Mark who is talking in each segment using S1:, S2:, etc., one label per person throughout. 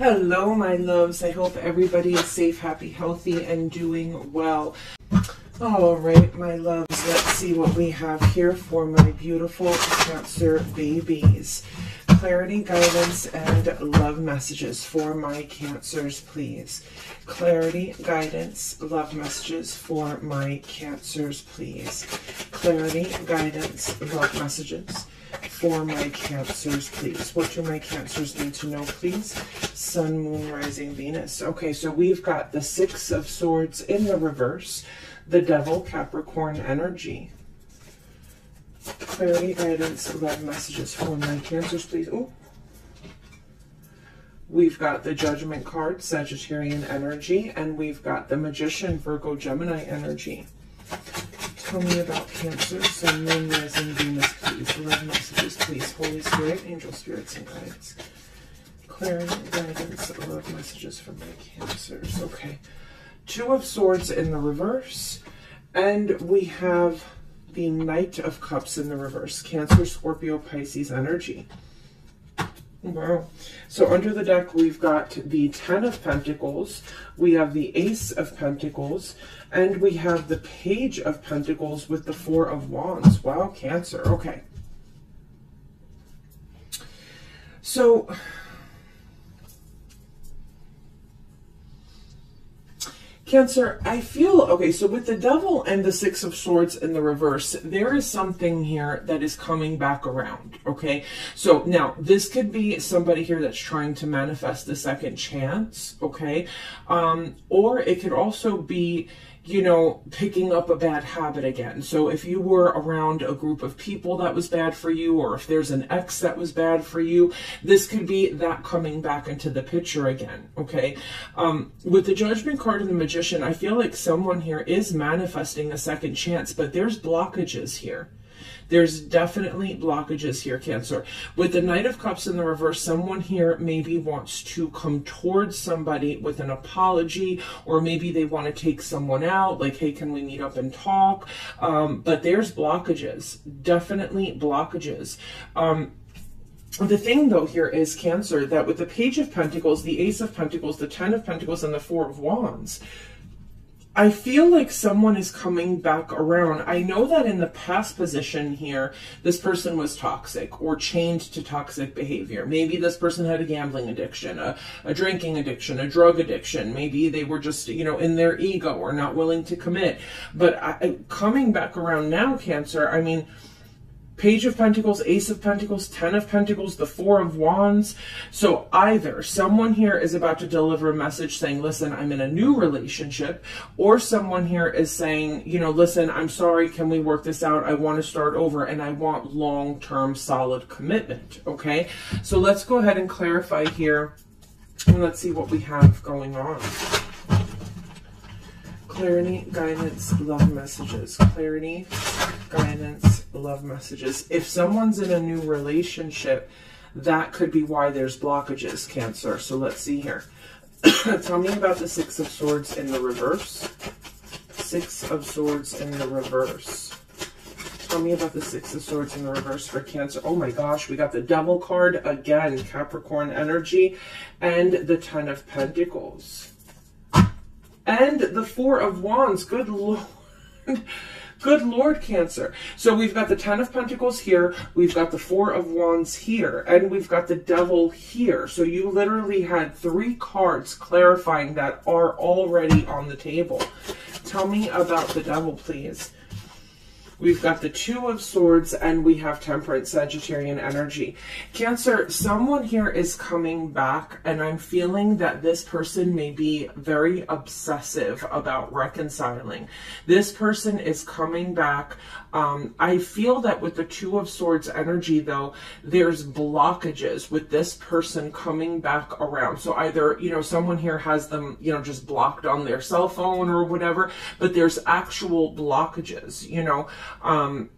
S1: Hello, my loves. I hope everybody is safe, happy, healthy, and doing well. All right, my loves, let's see what we have here for my beautiful Cancer babies. Clarity, guidance, and love messages for my Cancers, please. Clarity, guidance, love messages for my Cancers, please. Clarity, guidance, love messages for my Cancers, please. What do my Cancers need to know, please? Sun, Moon, Rising, Venus. Okay, so we've got the Six of Swords in the reverse, the Devil, Capricorn energy. Clarity, guidance, love messages for my Cancers, please. Oh, We've got the Judgment card, Sagittarian energy, and we've got the Magician, Virgo, Gemini energy. Tell me about Cancer, Sun, Moon, Rising, Venus, please. Love messages, please. Holy Spirit, Angel Spirits, and Guides. Clarity, guidance, love messages for my Cancers. Okay. Two of Swords in the reverse. And we have the Knight of Cups in the reverse. Cancer, Scorpio, Pisces energy. Wow. So under the deck, we've got the Ten of Pentacles, we have the Ace of Pentacles, and we have the Page of Pentacles with the Four of Wands. Wow, Cancer. Okay. So Cancer, I feel, okay, so with the devil and the six of swords in the reverse, there is something here that is coming back around, okay? So now, this could be somebody here that's trying to manifest a second chance, okay? Um, or it could also be you know, picking up a bad habit again. So if you were around a group of people that was bad for you, or if there's an ex that was bad for you, this could be that coming back into the picture again. Okay. Um, with the judgment card and the magician, I feel like someone here is manifesting a second chance, but there's blockages here. There's definitely blockages here, Cancer. With the Knight of Cups in the reverse, someone here maybe wants to come towards somebody with an apology, or maybe they want to take someone out, like, hey, can we meet up and talk? Um, but there's blockages, definitely blockages. Um, the thing though here is cancer that with the page of pentacles the ace of pentacles the ten of pentacles and the four of wands I feel like someone is coming back around. I know that in the past position here, this person was toxic or chained to toxic behavior. Maybe this person had a gambling addiction, a, a drinking addiction, a drug addiction. Maybe they were just, you know, in their ego or not willing to commit. But I, coming back around now, Cancer, I mean, Page of Pentacles, Ace of Pentacles, Ten of Pentacles, the Four of Wands. So either someone here is about to deliver a message saying, listen, I'm in a new relationship, or someone here is saying, you know, listen, I'm sorry, can we work this out? I want to start over and I want long-term solid commitment, okay? So let's go ahead and clarify here and let's see what we have going on. Clarity, guidance, love messages. Clarity, guidance, love messages. If someone's in a new relationship, that could be why there's blockages, Cancer. So let's see here. Tell me about the Six of Swords in the reverse. Six of Swords in the reverse. Tell me about the Six of Swords in the reverse for Cancer. Oh my gosh, we got the Devil card again, Capricorn energy, and the Ten of Pentacles. And the Four of Wands. Good Lord. Good Lord, Cancer. So we've got the Ten of Pentacles here, we've got the Four of Wands here, and we've got the Devil here. So you literally had three cards clarifying that are already on the table. Tell me about the Devil, please. We've got the Two of Swords and we have Temperance, Sagittarian energy. Cancer, someone here is coming back and I'm feeling that this person may be very obsessive about reconciling. This person is coming back. Um, I feel that with the Two of Swords energy though, there's blockages with this person coming back around. So either, you know, someone here has them, you know, just blocked on their cell phone or whatever, but there's actual blockages, you know. Um,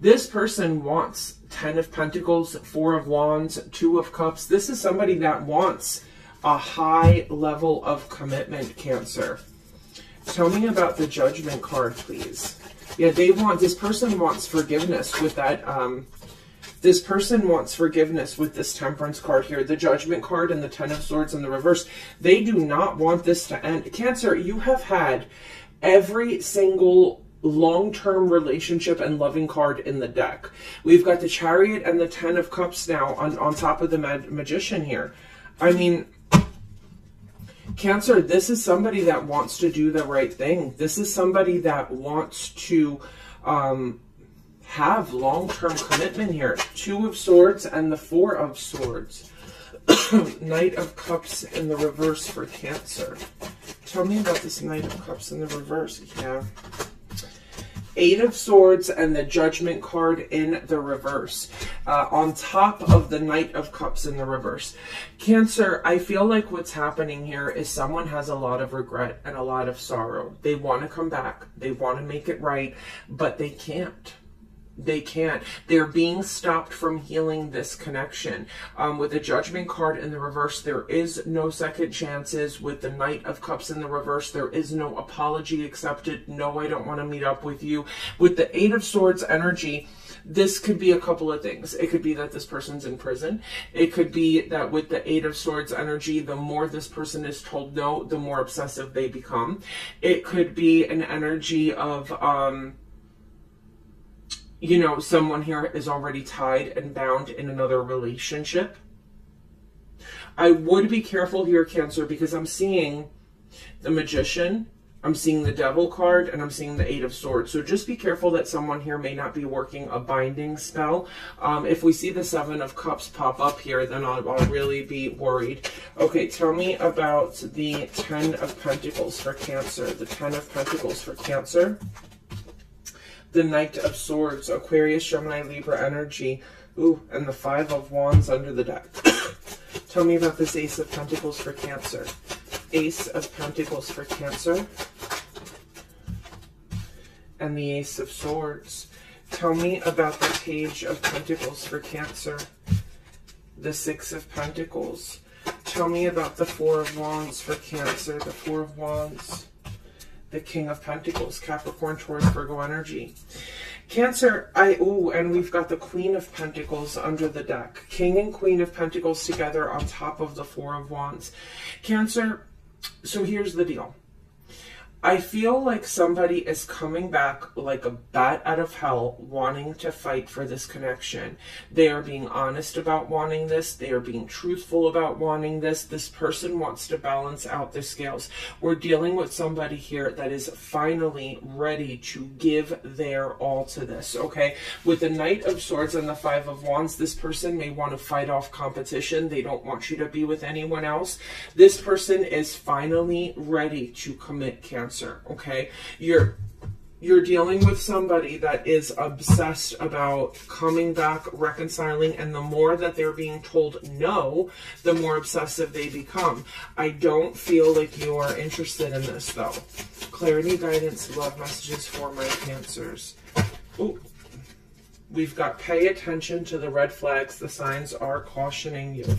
S1: this person wants Ten of Pentacles, Four of Wands, Two of Cups. This is somebody that wants a high level of commitment, Cancer. Tell me about the Judgment card, please. Yeah, they want, this person wants forgiveness with that, um, This person wants forgiveness with this temperance card here, the judgment card and the ten of swords in the reverse. They do not want this to end. Cancer, you have had every single long-term relationship and loving card in the deck. We've got the chariot and the ten of cups now on, on top of the mag magician here. I mean, Cancer, this is somebody that wants to do the right thing. This is somebody that wants to um, have long-term commitment here. Two of swords and the four of swords. Knight of Cups in the reverse for Cancer. Tell me about this Knight of Cups in the reverse. Yeah. Eight of Swords and the Judgment card in the reverse. Uh, on top of the Knight of Cups in the reverse. Cancer, I feel like what's happening here is someone has a lot of regret and a lot of sorrow. They want to come back. They want to make it right, but they can't they can't. They're being stopped from healing this connection. Um, with the Judgment card in the reverse, there is no second chances. With the Knight of Cups in the reverse, there is no apology accepted. No, I don't want to meet up with you. With the Eight of Swords energy, this could be a couple of things. It could be that this person's in prison. It could be that with the Eight of Swords energy, the more this person is told no, the more obsessive they become. It could be an energy of, um, you know, someone here is already tied and bound in another relationship. I would be careful here, Cancer, because I'm seeing the Magician, I'm seeing the Devil card, and I'm seeing the Eight of Swords. So just be careful that someone here may not be working a binding spell. Um, if we see the Seven of Cups pop up here, then I'll, I'll really be worried. Okay, tell me about the Ten of Pentacles for Cancer. The Ten of Pentacles for Cancer the Knight of Swords, Aquarius, Gemini, Libra energy. Ooh, and the Five of Wands under the deck. Tell me about this Ace of Pentacles for Cancer. Ace of Pentacles for Cancer. And the Ace of Swords. Tell me about the Page of Pentacles for Cancer. The Six of Pentacles. Tell me about the Four of Wands for Cancer. The Four of Wands the King of Pentacles, Capricorn, Taurus, Virgo energy. Cancer, I, ooh, and we've got the Queen of Pentacles under the deck. King and Queen of Pentacles together on top of the Four of Wands. Cancer, so here's the deal. I feel like somebody is coming back like a bat out of hell wanting to fight for this connection. They are being honest about wanting this. They are being truthful about wanting this. This person wants to balance out the scales. We're dealing with somebody here that is finally ready to give their all to this, okay? With the Knight of Swords and the Five of Wands, this person may want to fight off competition. They don't want you to be with anyone else. This person is finally ready to commit cancer cancer, okay? You're you're dealing with somebody that is obsessed about coming back, reconciling, and the more that they're being told no, the more obsessive they become. I don't feel like you are interested in this, though. Clarity, guidance, love messages for my cancers. Ooh. We've got pay attention to the red flags. The signs are cautioning you.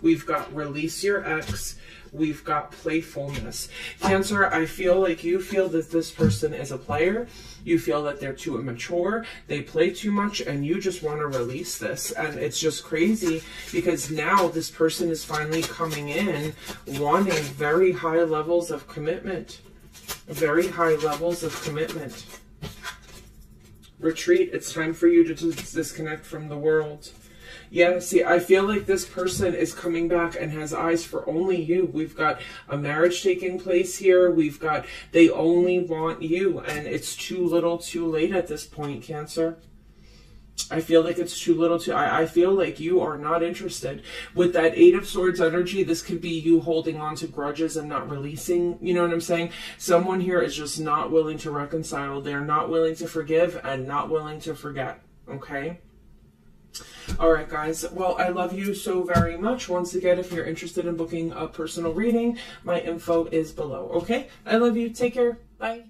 S1: We've got release your ex we've got playfulness. Cancer, I feel like you feel that this person is a player. You feel that they're too immature, they play too much, and you just want to release this. And it's just crazy because now this person is finally coming in wanting very high levels of commitment. Very high levels of commitment. Retreat, it's time for you to disconnect from the world. Yeah, see, I feel like this person is coming back and has eyes for only you. We've got a marriage taking place here. We've got, they only want you. And it's too little too late at this point, Cancer. I feel like it's too little too. I, I feel like you are not interested. With that Eight of Swords energy, this could be you holding on to grudges and not releasing. You know what I'm saying? Someone here is just not willing to reconcile. They're not willing to forgive and not willing to forget. Okay? All right, guys. Well, I love you so very much. Once again, if you're interested in booking a personal reading, my info is below. Okay? I love you. Take care. Bye.